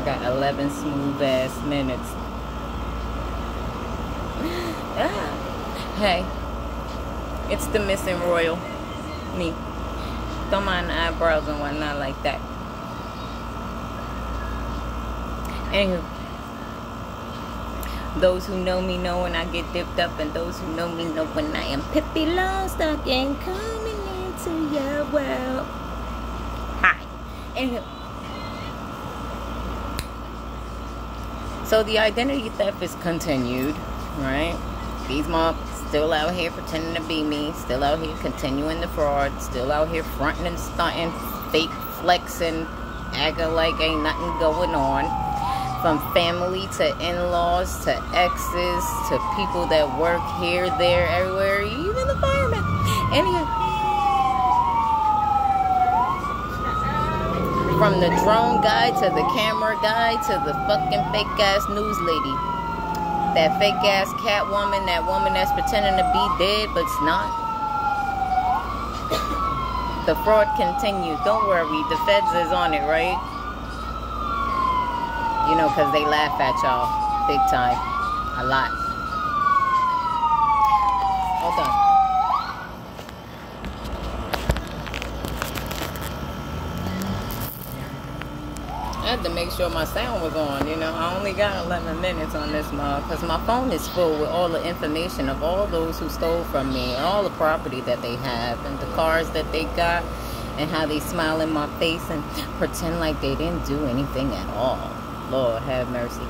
I got 11 smooth ass minutes. Ah. hey, it's the missing royal. Me. Don't mind the eyebrows and whatnot like that. Anywho, those who know me know when I get dipped up, and those who know me know when I am Pippi Longstocking coming into your world. Hi. Anywho. So the identity theft is continued, right? These mobs still out here pretending to be me, still out here continuing the fraud, still out here fronting and stunting, fake flexing, acting like ain't nothing going on. From family to in-laws to exes to people that work here, there, everywhere, even the firemen. Anyhow. From the drone guy to the camera guy to the fucking fake ass news lady. That fake ass cat woman, that woman that's pretending to be dead but's not. the fraud continues. Don't worry, the feds is on it, right? You know, because they laugh at y'all big time. A lot. Hold on. I had to make sure my sound was on. You know, I only got 11 minutes on this mug because my phone is full with all the information of all those who stole from me, all the property that they have, and the cars that they got, and how they smile in my face and pretend like they didn't do anything at all. Lord have mercy.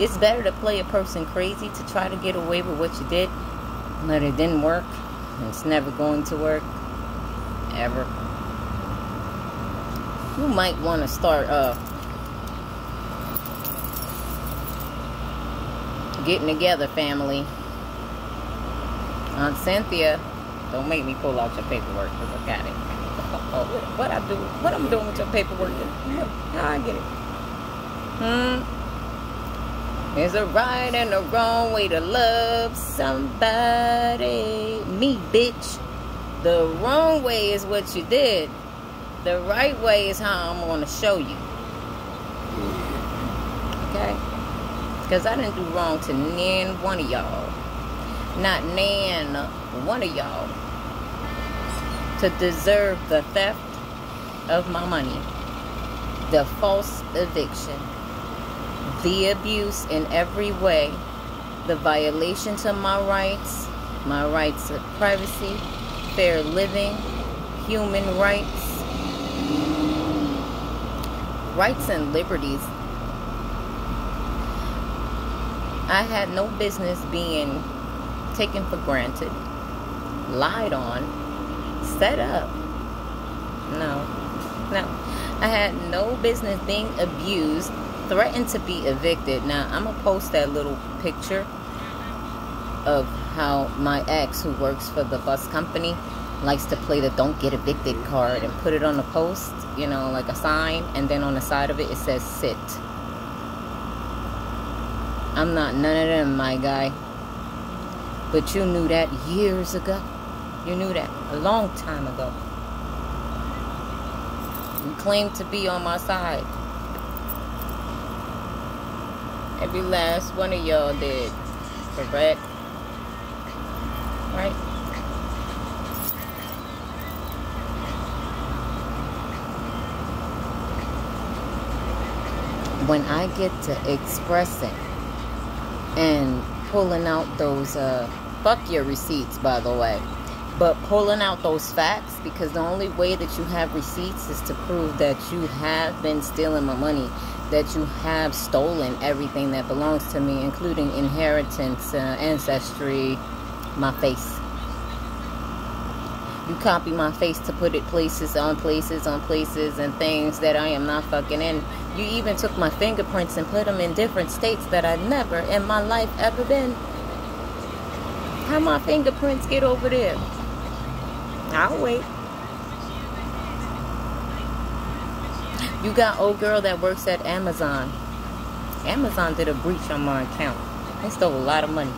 It's better to play a person crazy to try to get away with what you did, but it didn't work. It's never going to work. Ever. You might want to start uh getting together, family. Aunt Cynthia, don't make me pull out your paperwork because I got it. Oh, what, I do? What I'm doing with your paperwork? How I get it? Hmm. There's a right and a wrong way to love somebody. Me, bitch. The wrong way is what you did. The right way is how I'm going to show you. Okay? Because I didn't do wrong to nan one of y'all. Not nan one of y'all. To deserve the theft of my money. The false eviction the abuse in every way, the violation to my rights, my rights of privacy, fair living, human rights, rights and liberties. I had no business being taken for granted, lied on, set up. No, no. I had no business being abused threatened to be evicted. Now, I'm going to post that little picture of how my ex, who works for the bus company, likes to play the don't get evicted card and put it on the post, you know, like a sign. And then on the side of it, it says sit. I'm not none of them, my guy. But you knew that years ago. You knew that a long time ago. You claimed to be on my side. Every last one of y'all did. Correct? Right? When I get to expressing and pulling out those, uh, fuck your receipts, by the way, but pulling out those facts because the only way that you have receipts is to prove that you have been stealing my money that you have stolen everything that belongs to me, including inheritance, uh, ancestry, my face. You copy my face to put it places on places on places and things that I am not fucking in. You even took my fingerprints and put them in different states that I've never in my life ever been. How my fingerprints get over there? I'll wait. You got old girl that works at Amazon. Amazon did a breach on my account. They stole a lot of money.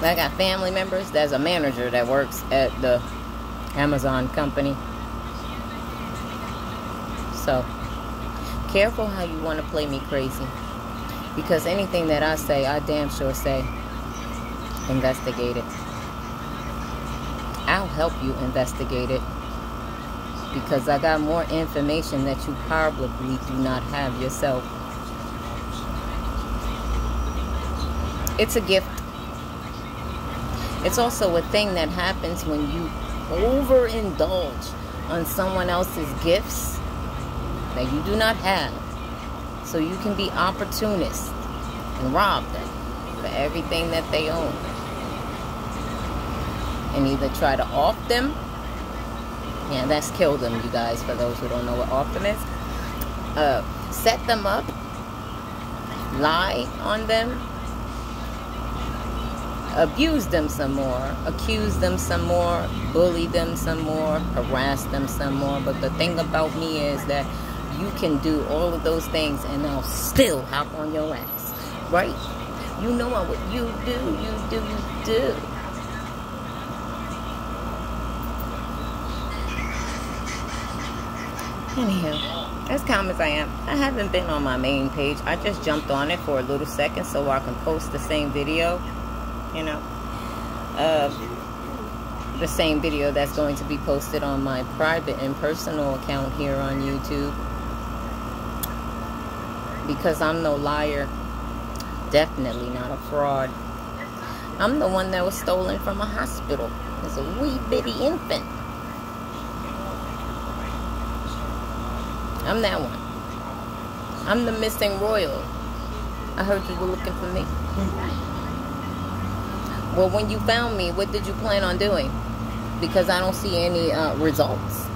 I got family members. There's a manager that works at the Amazon company. So, Careful how you want to play me crazy. Because anything that I say, I damn sure say, investigate it. I'll help you investigate it. Because I got more information that you probably do not have yourself. It's a gift. It's also a thing that happens when you overindulge on someone else's gifts that you do not have. So you can be opportunist and rob them for everything that they own. And either try to off them. Yeah, that's kill them, you guys, for those who don't know what off them is. Uh, set them up. Lie on them abuse them some more, accuse them some more, bully them some more, harass them some more. But the thing about me is that you can do all of those things and I'll still hop on your ass, right? You know what you do, you do, you do. Anyhow, as calm as I am, I haven't been on my main page. I just jumped on it for a little second so I can post the same video you know. Uh, the same video that's going to be posted on my private and personal account here on YouTube. Because I'm no liar. Definitely not a fraud. I'm the one that was stolen from a hospital as a wee bitty infant. I'm that one. I'm the missing royal. I heard you were looking for me. Well, when you found me, what did you plan on doing? Because I don't see any uh, results.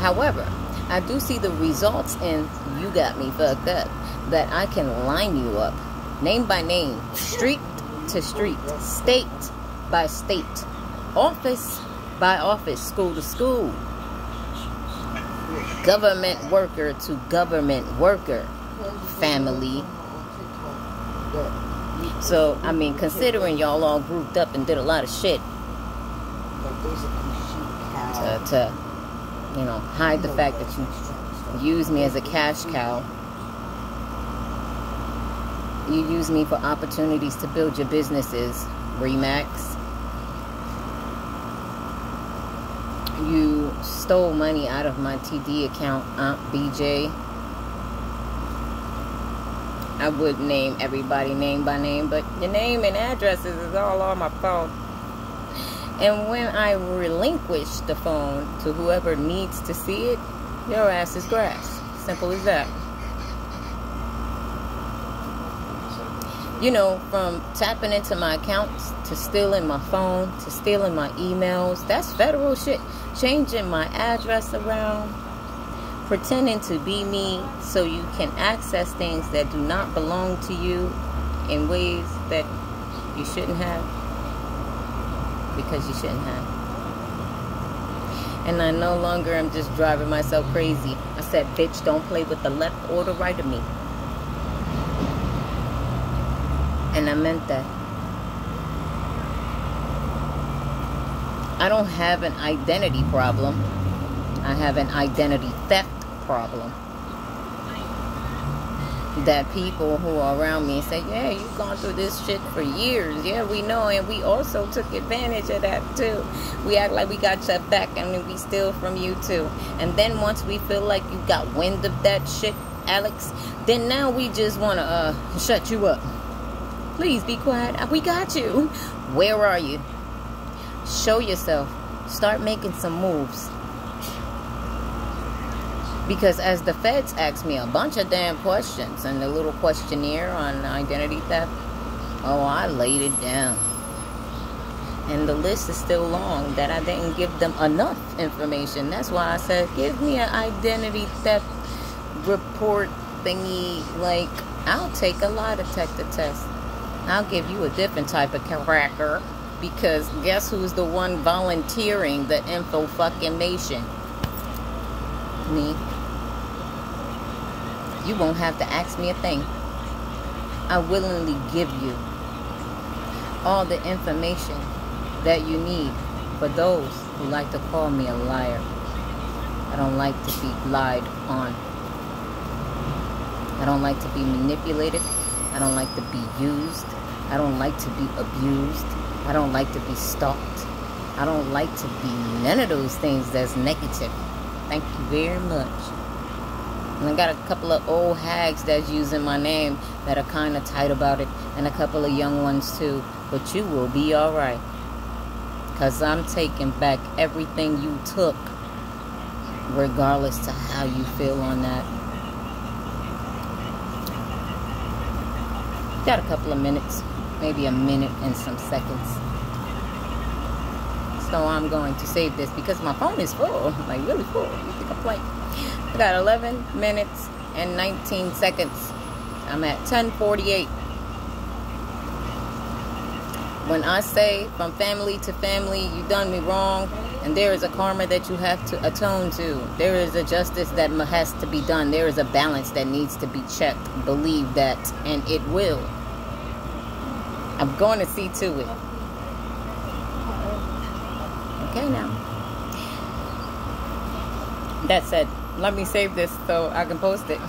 However, I do see the results and you got me fucked up. That I can line you up, name by name, street to street, state by state, office by office, school to school, government worker to government worker, family so, I mean, considering y'all all grouped up and did a lot of shit to, to you know, hide the fact that you use me as a cash cow. You use me for opportunities to build your businesses, Remax. You stole money out of my TD account, Aunt BJ. I would name everybody name by name, but your name and addresses is all on my phone. And when I relinquish the phone to whoever needs to see it, your ass is grass. Simple as that. You know, from tapping into my accounts to stealing my phone to stealing my emails, that's federal shit. Changing my address around, pretending to be me so you can access things that do not belong to you in ways that you shouldn't have because you shouldn't have. And I no longer am just driving myself crazy. I said, bitch, don't play with the left or the right of me. And I meant that. I don't have an identity problem. I have an identity theft problem. That people who are around me say, yeah, you've gone through this shit for years. Yeah, we know. And we also took advantage of that too. We act like we got your back and we steal from you too. And then once we feel like you got wind of that shit, Alex, then now we just want to uh, shut you up. Please be quiet. We got you. Where are you? Show yourself. Start making some moves. Because as the feds asked me a bunch of damn questions in the little questionnaire on identity theft, oh, I laid it down. And the list is still long that I didn't give them enough information. That's why I said, give me an identity theft report thingy. Like, I'll take a lie detector test. I'll give you a different type of cracker. Because guess who's the one volunteering the info fucking nation? Me you won't have to ask me a thing. I willingly give you all the information that you need for those who like to call me a liar. I don't like to be lied on. I don't like to be manipulated. I don't like to be used. I don't like to be abused. I don't like to be stalked. I don't like to be none of those things that's negative. Thank you very much. And I got a couple of old hags that's using my name that are kind of tight about it, and a couple of young ones too. But you will be alright. Because I'm taking back everything you took, regardless to how you feel on that. Got a couple of minutes, maybe a minute and some seconds. So I'm going to save this because my phone is full, like really full. You think I'm playing? I got 11 minutes and 19 seconds. I'm at 1048. When I say from family to family, you done me wrong, and there is a karma that you have to atone to. There is a justice that has to be done. There is a balance that needs to be checked. Believe that, and it will. I'm going to see to it. Okay, now. That said, let me save this so I can post it.